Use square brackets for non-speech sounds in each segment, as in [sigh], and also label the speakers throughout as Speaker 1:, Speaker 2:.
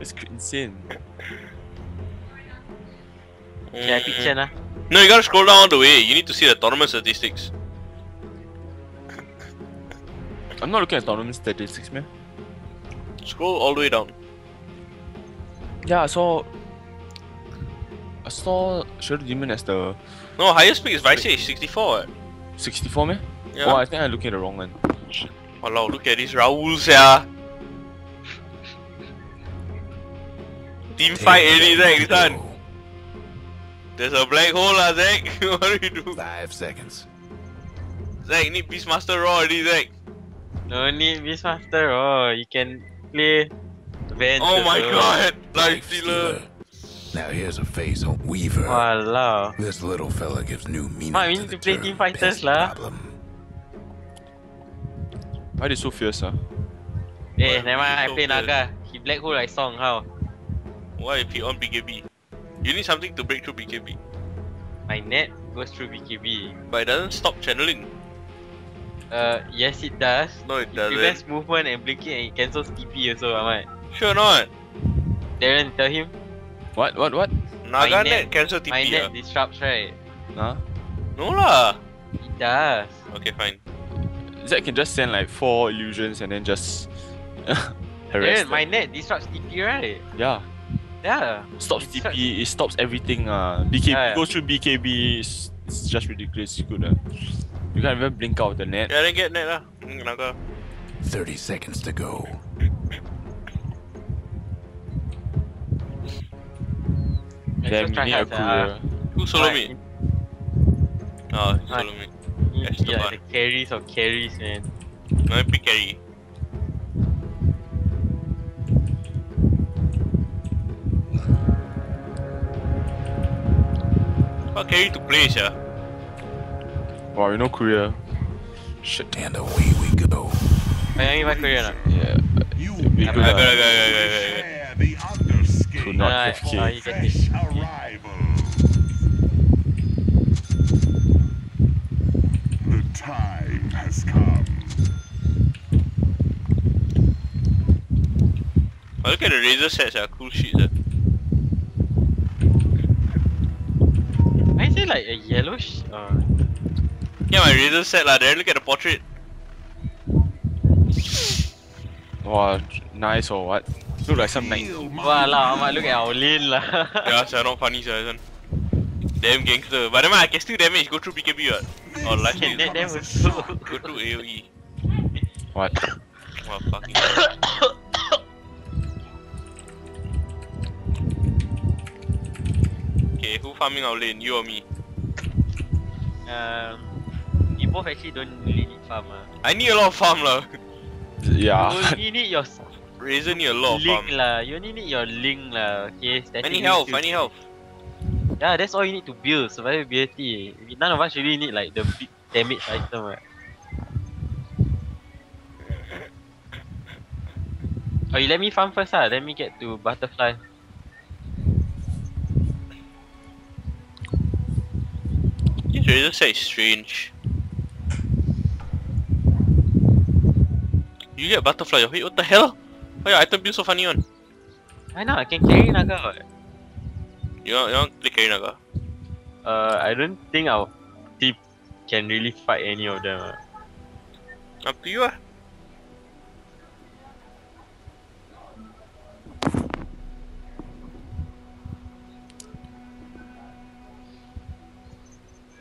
Speaker 1: It's cr- insane.
Speaker 2: Okay, I pick Chen ah.
Speaker 3: No, you gotta scroll down all the way. You need to see the tournament statistics.
Speaker 1: I'm not looking at tournament statistics, man.
Speaker 3: Scroll all the way down.
Speaker 1: Yeah, I saw. I saw Shadow Demon as the
Speaker 3: No, highest pick is Vice 64. what?
Speaker 1: 64 man.
Speaker 3: Yeah.
Speaker 1: Oh, I think I'm looking at the wrong one.
Speaker 3: Walao, look at this Raul, sia. Team fight already, Zach, this one. There's a black hole, lah, Zach. [laughs] what do you do?
Speaker 4: Five seconds.
Speaker 3: Zach, need Beastmaster Raw already, Zach.
Speaker 2: No need Beastmaster. Oh, you can play Vance.
Speaker 3: Oh my god, Life
Speaker 4: Life
Speaker 3: Stealer.
Speaker 4: Now here's a face on Weaver.
Speaker 2: Walao.
Speaker 4: This little fella gives new meaning
Speaker 2: Why, we
Speaker 4: to
Speaker 2: need
Speaker 4: the
Speaker 2: to play
Speaker 4: term
Speaker 2: Team Fighters
Speaker 4: pest
Speaker 2: lah.
Speaker 4: problem.
Speaker 1: Why they so fierce, ah?
Speaker 2: Eh,
Speaker 3: Why
Speaker 2: never mind. I play? Naga. He black hole like song. How?
Speaker 3: Why if he on BKB? You need something to break through BKB.
Speaker 2: My net goes through BKB.
Speaker 3: But it doesn't stop channeling.
Speaker 2: Uh, yes it does.
Speaker 3: No, it
Speaker 2: It
Speaker 3: doesn't.
Speaker 2: prevents movement and blinking and it cancels TP also, Ahmad.
Speaker 3: Sure not.
Speaker 2: Darren, tell him.
Speaker 1: What? What? What?
Speaker 3: Naga
Speaker 2: net-
Speaker 3: net cancel
Speaker 2: My
Speaker 3: TP.
Speaker 2: net
Speaker 3: ah.
Speaker 2: disrupts, right?
Speaker 1: Huh?
Speaker 3: No lah.
Speaker 2: It does.
Speaker 3: Okay, fine.
Speaker 1: Zach can just send like four illusions and then just [laughs] harass.
Speaker 2: Darren, my
Speaker 1: them.
Speaker 2: net disrupts TP, right?
Speaker 1: Yeah.
Speaker 2: Yeah.
Speaker 1: Stops
Speaker 2: It's such-
Speaker 1: TP, it stops everything. Uh. BKB
Speaker 2: Yeah, yeah.
Speaker 1: goes through BKB, it's, it's just ridiculous. Good. Uh. You can't even blink out the net.
Speaker 3: Yeah, then get net lah. Naga.
Speaker 4: 30 seconds to go.
Speaker 2: Let's
Speaker 1: Damn,
Speaker 2: just try
Speaker 1: you need a
Speaker 2: hard,
Speaker 3: Who solo me? Oh, solo me.
Speaker 2: you need to be
Speaker 3: Esteban.
Speaker 2: like the carries of carries, man.
Speaker 3: No, I pick carry. What carry to play, sia?
Speaker 1: Wow, you know Korea. Shit.
Speaker 4: And away we go.
Speaker 2: Bayangin my career nak?
Speaker 1: Yeah.
Speaker 5: You
Speaker 1: It'd be
Speaker 2: I'm
Speaker 1: good.
Speaker 3: agak, agak.
Speaker 5: the underscape.
Speaker 1: Could not
Speaker 2: Alright,
Speaker 1: FK.
Speaker 2: oh, you get
Speaker 5: Fresh
Speaker 2: this.
Speaker 5: The time has come.
Speaker 3: Oh, look at the razor sets, sia. Cool shit, sia.
Speaker 2: Why is it like a yellowish? Uh,
Speaker 3: Yeah, my razor set lah. There, look at the portrait.
Speaker 1: Wow, nice or what? Look like some night.
Speaker 5: Feel my
Speaker 2: wow lah, Ahmad look at our lane lah. [laughs]
Speaker 3: Yeah, sia, not funny, sia, this one. Damn gangster. But never mind, I can still damage. Go through BKB, what? Or like
Speaker 2: Can
Speaker 3: it.
Speaker 2: net them.
Speaker 3: Go through AoE.
Speaker 1: What?
Speaker 3: Wow, fucking. okay, who farming our lane? You or me?
Speaker 2: Um, you both actually don't really need farm ah.
Speaker 3: I need a lot of farm lah. [laughs]
Speaker 1: Yeah.
Speaker 2: You only need your s-
Speaker 3: Razor need a lot of
Speaker 2: link
Speaker 3: farm.
Speaker 2: lah. You only need your link lah. Okay,
Speaker 3: I
Speaker 2: static
Speaker 3: need
Speaker 2: link
Speaker 3: health,
Speaker 2: still-
Speaker 3: I need health.
Speaker 2: Yeah, that's all you need to build survivability. None of us really need like the big damage item. Right? [laughs] Oh, you let me farm first ah. Let me get to butterfly.
Speaker 3: This razor set is strange. You get butterfly, wait, what the hell? Why your item build so funny on?
Speaker 2: I know I can carry Naga.
Speaker 3: You want, you want click carry naga?
Speaker 2: Uh, I don't think our team can really fight any of them. ah.
Speaker 3: Up to you ah.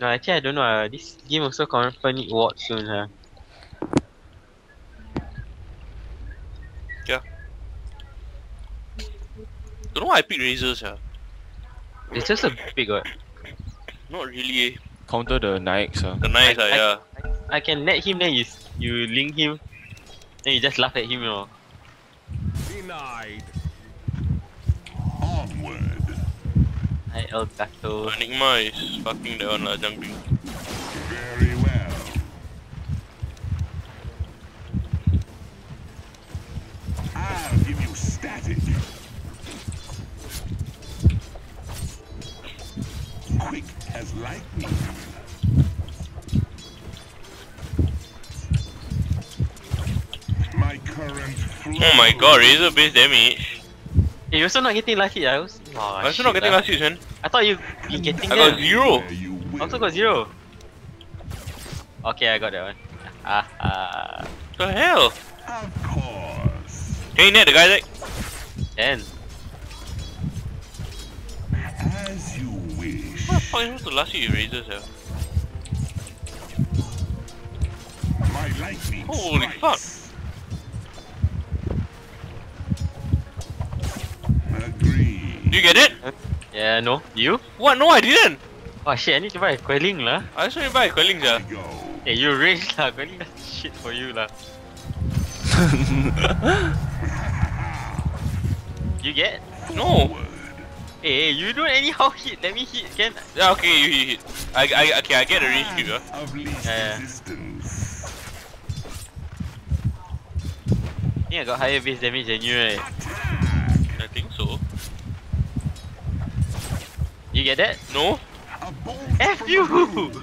Speaker 2: No, actually I don't know. ah. This game also confirm need ward soon. Huh? Yeah.
Speaker 3: Don't know why I pick razors ah.
Speaker 2: It's just a big one.
Speaker 3: Not really eh.
Speaker 1: Counter the Nikes. Uh.
Speaker 3: The nice
Speaker 2: I-
Speaker 3: ah,
Speaker 2: I-
Speaker 3: yeah.
Speaker 2: I can net him then you you link him, then you just laugh at him, you know.
Speaker 5: Denied. Onward.
Speaker 2: I El Gato.
Speaker 3: Enigma is fucking that one lah, jumping.
Speaker 5: Very well. I'll give you static. Quick as lightning. My current flow.
Speaker 3: Oh my god, razor base damage.
Speaker 2: Eh, hey, you're also not getting lucky, hit. I was. Oh,
Speaker 3: I'm still not getting
Speaker 2: lah.
Speaker 3: last hits, man.
Speaker 2: I thought you been getting
Speaker 3: I got zero.
Speaker 2: I
Speaker 5: will.
Speaker 2: also got zero. Okay, I got that one. Ah, ah.
Speaker 3: The hell?
Speaker 5: Of course.
Speaker 3: Can you net the guy, Zach?
Speaker 2: Ten.
Speaker 5: As you wish.
Speaker 3: What the fuck is supposed to last hit with razors, yeah?
Speaker 5: My lightning
Speaker 3: Holy
Speaker 5: strikes.
Speaker 3: Get it?
Speaker 2: Yeah, no. You?
Speaker 3: What? No, I didn't.
Speaker 2: Oh shit, I need to buy a quelling lah.
Speaker 3: I just want to buy a quelling, yeah.
Speaker 2: Hey, you range lah. Quelling that's shit for you lah. [laughs] You get?
Speaker 3: No.
Speaker 2: Hey, hey, you don't anyhow hit. Let me hit, can?
Speaker 3: Yeah, okay, you hit. hit. I, I, okay, I get the range creep, yeah.
Speaker 2: Yeah, yeah. I think I got higher base damage than you, right?
Speaker 3: I think so.
Speaker 2: You get that?
Speaker 3: No?
Speaker 2: F you!
Speaker 5: above.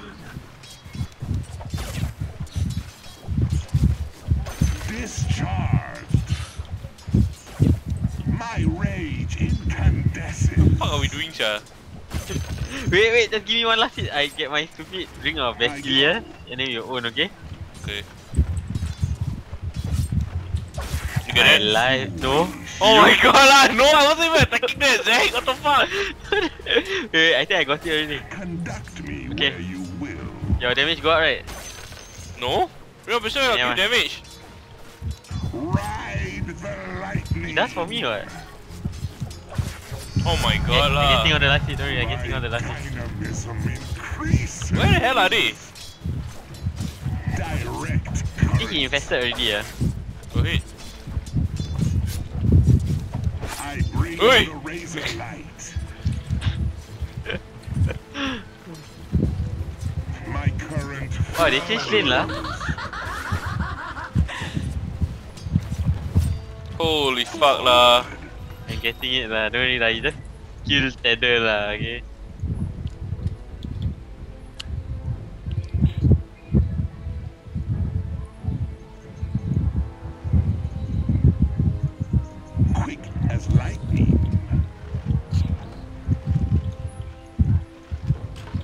Speaker 5: Discharged. My rage incandescent.
Speaker 3: What are we doing, Sha? [laughs]
Speaker 2: Wait, wait, just give me one last hit. I get my stupid ring of Basilius, and then you own, okay?
Speaker 3: Okay. You get
Speaker 2: My
Speaker 3: it?
Speaker 2: life, no.
Speaker 3: Oh my god lah! No, I wasn't even attacking that, Zach! What the fuck?
Speaker 2: wait, [laughs] wait, I think I got it already.
Speaker 5: Conduct me
Speaker 2: Okay.
Speaker 5: where you will.
Speaker 2: Your damage go up, right?
Speaker 3: No? Real person got
Speaker 2: Yeah, man.
Speaker 3: damage.
Speaker 5: Ride the lightning.
Speaker 2: Does for me, what?
Speaker 3: Oh my
Speaker 2: Yeah,
Speaker 3: god
Speaker 2: I'm
Speaker 3: lah.
Speaker 2: getting on the last hit, don't worry, I'm getting on the last hit.
Speaker 3: Where the hell are they?
Speaker 5: Direct
Speaker 2: I think he infested already, yeah.
Speaker 3: Go ahead. Oi.
Speaker 5: the razor light. My current.
Speaker 2: Oh, they changed lane.
Speaker 3: Holy fuck lah.
Speaker 2: I'm getting it lah, don't worry lah, you just kill Tether lah, okay?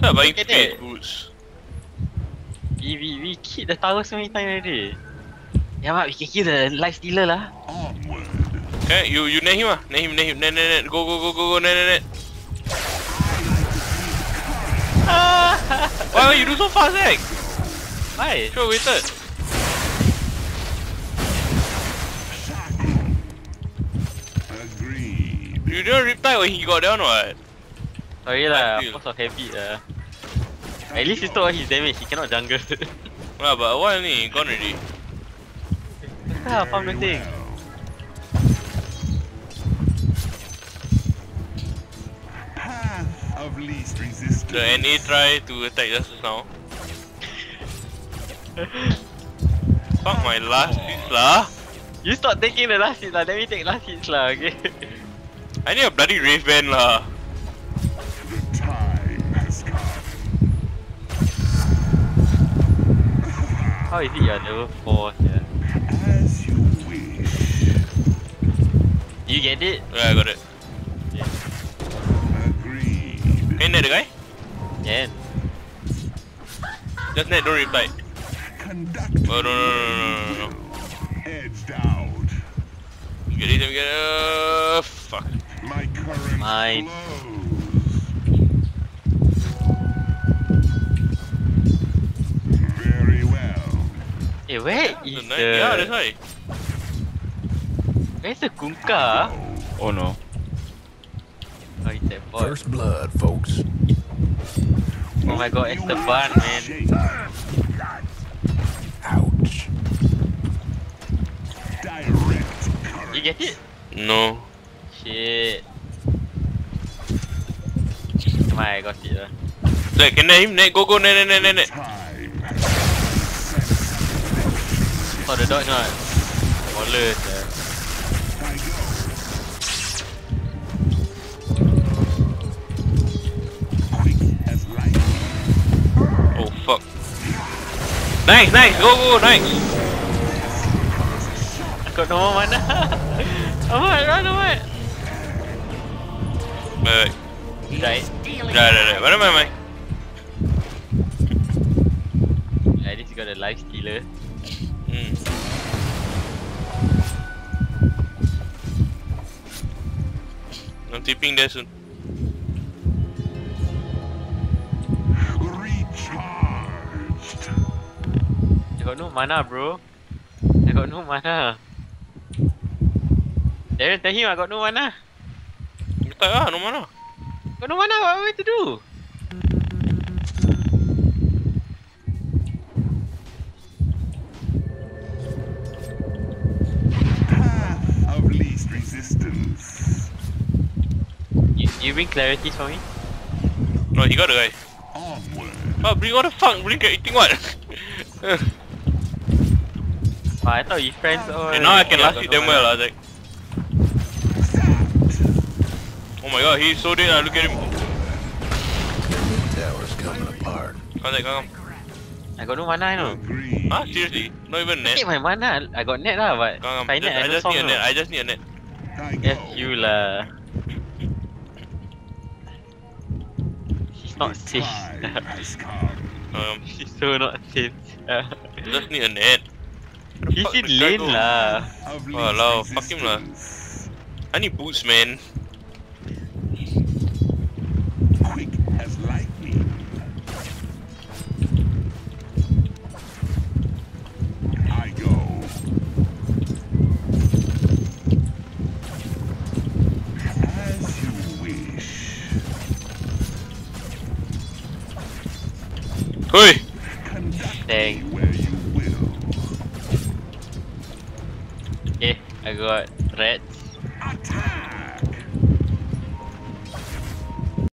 Speaker 3: Buying
Speaker 2: that.
Speaker 3: boots.
Speaker 2: We, we, we hit the tower so many times already. Yeah, but we can kill the life stealer lah.
Speaker 5: Onward.
Speaker 3: Okay, you you net him ah. Net him, net him, net net net. Go go go go go net net net. Why you do so fast, Zach?
Speaker 2: Why?
Speaker 3: Sure waited.
Speaker 5: Agreed.
Speaker 3: You didn't reply when he got down what?
Speaker 2: Sorry lah, force of habit lah. At least you took all his damage, he cannot jungle. [laughs]
Speaker 3: Nah, but a while ni gone already.
Speaker 2: ah, farm the thing.
Speaker 5: Path of least resistance.
Speaker 3: The NA try to attack just now. [laughs] Fuck my last hits lah.
Speaker 2: You stop taking the last hit lah, let me take last hits lah, okay?
Speaker 3: I need a bloody rave band lah.
Speaker 2: How is it your level 4 yeah?
Speaker 5: As you wish.
Speaker 2: You get it?
Speaker 3: Yeah, I got it.
Speaker 5: Agreed.
Speaker 3: Can you net the guy?
Speaker 2: Yeah.
Speaker 3: Just net, don't reply.
Speaker 5: Conduct.
Speaker 3: Oh, no, no, no, no, no, no, no.
Speaker 5: Edged out.
Speaker 3: Get it, get it. Uh, fuck.
Speaker 5: My current
Speaker 2: Mine.
Speaker 5: flows.
Speaker 2: Eh, where
Speaker 3: The
Speaker 2: is
Speaker 3: night- Yeah, that's
Speaker 2: the...
Speaker 3: why.
Speaker 2: Where's the Kunka?
Speaker 1: Oh no.
Speaker 2: Oh, it's that bot.
Speaker 4: First blood, folks.
Speaker 2: Oh my god, it's the barn, man.
Speaker 4: Ouch.
Speaker 5: Direct current.
Speaker 2: You get it?
Speaker 3: No.
Speaker 2: Shit. Come on, I got it lah.
Speaker 3: Like, can net him? Go, go, net, net, net, net, net.
Speaker 2: Oh, the dodge not. Baller,
Speaker 5: lightning.
Speaker 3: Oh, fuck. Nice, nice, go, go, nice.
Speaker 2: No more mana. Ahmad, run Ahmad.
Speaker 3: Baik,
Speaker 2: Right?
Speaker 3: baik. Dah, dah, dah. Mana, mana, mana?
Speaker 2: At least you got a life stealer.
Speaker 3: Hmm. I'm tipping there soon.
Speaker 5: Recharged.
Speaker 2: I got no mana, bro. I got no mana. Darren, tell him I got no mana.
Speaker 3: Tak lah, no mana.
Speaker 2: Got no mana, what am I to do?
Speaker 5: Least resistance.
Speaker 2: You, you bring clarity for me?
Speaker 3: No, he got the guy.
Speaker 5: Onward.
Speaker 3: Ah, bring what the fuck? Bring cat eating what?
Speaker 2: Oh, I thought you friends or...
Speaker 3: and now I can
Speaker 2: Yeah,
Speaker 3: last
Speaker 2: got
Speaker 3: hit
Speaker 2: no
Speaker 3: them
Speaker 2: mana.
Speaker 3: well, lah, Zach. Oh my god, he's so dead, ah, look at him.
Speaker 4: Tower's coming apart.
Speaker 3: Come, Zach, come.
Speaker 2: I got no mana, I know.
Speaker 5: Agreed.
Speaker 3: Ah, seriously? Not even net?
Speaker 2: Take my mana. I got net lah, but
Speaker 3: Come, come.
Speaker 2: find
Speaker 3: Just,
Speaker 2: net,
Speaker 3: I
Speaker 2: I
Speaker 3: just need a
Speaker 2: no.
Speaker 3: net, I just need a net.
Speaker 5: I.
Speaker 2: Yes, you lah. She's not
Speaker 5: The
Speaker 2: safe.
Speaker 5: time has come.
Speaker 3: Um,
Speaker 2: She's so not safe. [laughs]
Speaker 3: just need a net. Where the
Speaker 2: He's in lane
Speaker 3: go?
Speaker 2: lah.
Speaker 5: Of least
Speaker 3: fuck him lah. I need boots, man.